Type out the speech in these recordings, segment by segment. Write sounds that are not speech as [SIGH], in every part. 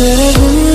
तेरे बिन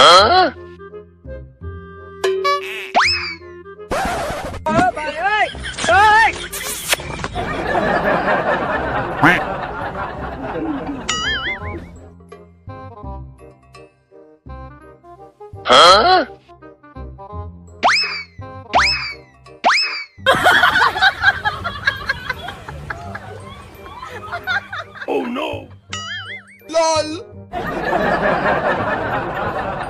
Hả? Ờ, bà ơi! Ơi! Hả? [LAUGHS] oh no! LOL! [LAUGHS]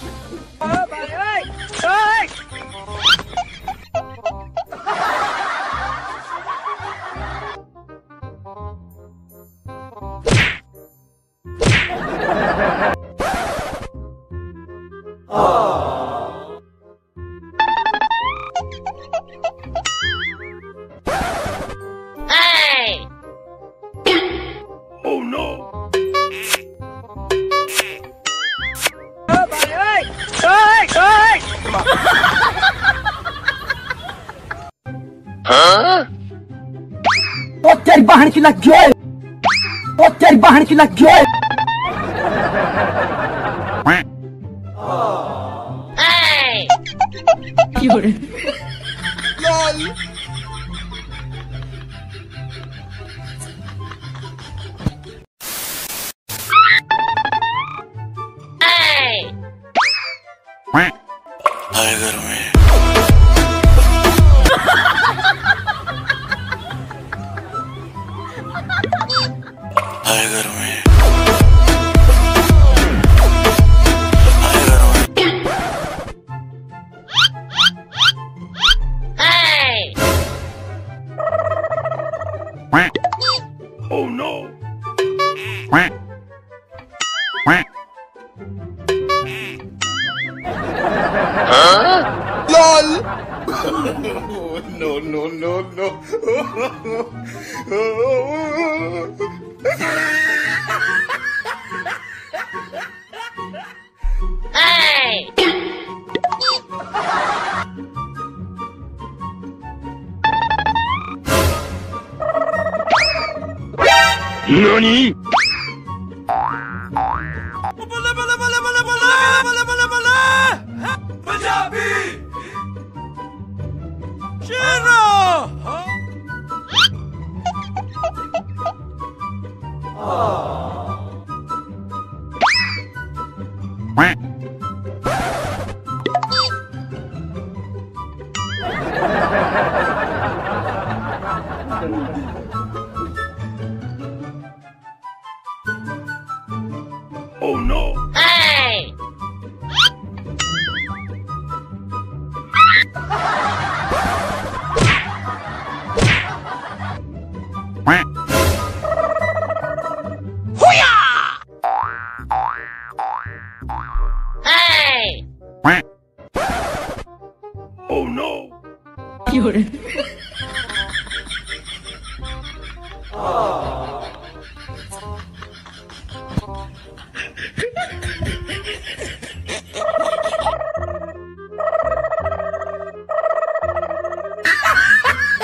दम ओ तेरी बहन की लग गई। ओ तेरी बहन की लग गई। हाय घर में [LAUGHS] no no no no hey! NANI?! Oh no！有人。啊！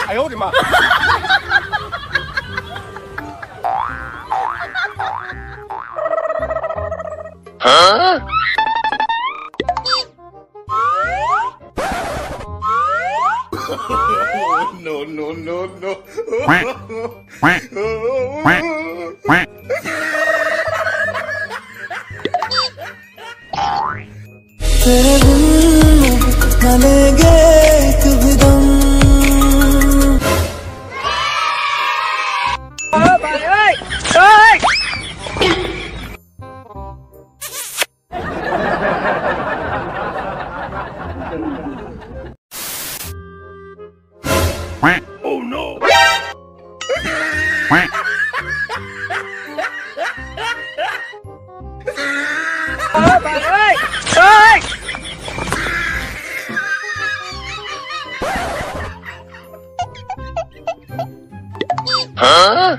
哎呦我的妈 no no no no. तेरे [LAUGHS] Ơ bạn ơi ơi Hả?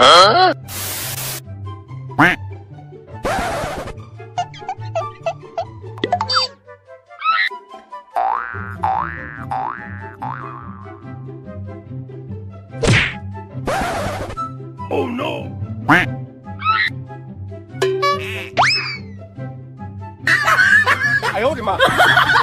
Huh? Oh no. [LAUGHS]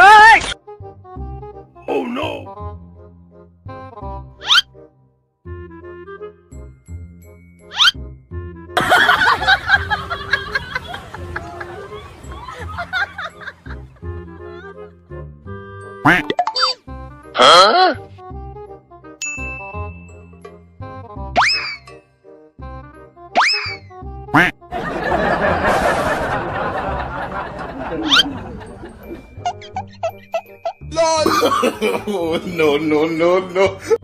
Oh, oh no. Huh? [LAUGHS] no, no, no, no.